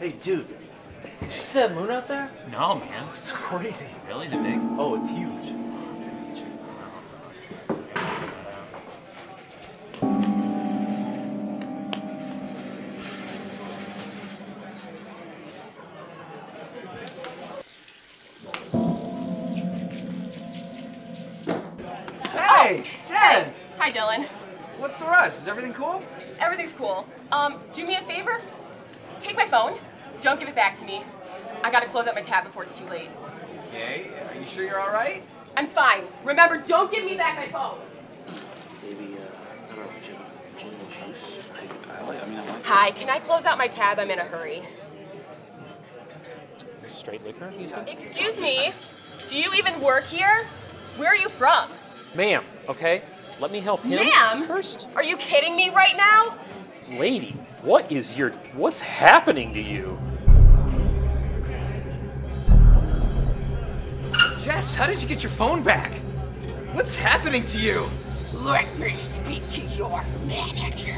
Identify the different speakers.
Speaker 1: Hey, dude. Did you see that moon out there?
Speaker 2: No, man.
Speaker 1: It's crazy.
Speaker 2: Really? Is it big?
Speaker 1: Oh, it's huge.
Speaker 3: Hey, Jess!
Speaker 4: Hi, Dylan.
Speaker 3: What's the rush? Is everything cool?
Speaker 4: Everything's cool. Um, do me a favor. Take my phone. Don't give it back to me. I gotta close out my tab before it's too late.
Speaker 3: Okay, are you sure you're all right?
Speaker 4: I'm fine. Remember, don't give me back my phone.
Speaker 5: Maybe uh, I don't know, gin, gin juice. I, I like. I mean, I like.
Speaker 4: Hi, can I close out my tab? I'm in a hurry.
Speaker 2: Straight liquor, you?
Speaker 4: Excuse me. Do you even work here? Where are you from?
Speaker 2: Ma'am, okay? Let me help him
Speaker 4: Ma'am?
Speaker 2: first.
Speaker 4: Are you kidding me right now?
Speaker 2: Lady, what is your. What's happening to you?
Speaker 3: Jess, how did you get your phone back? What's happening to you?
Speaker 4: Let me speak to your manager.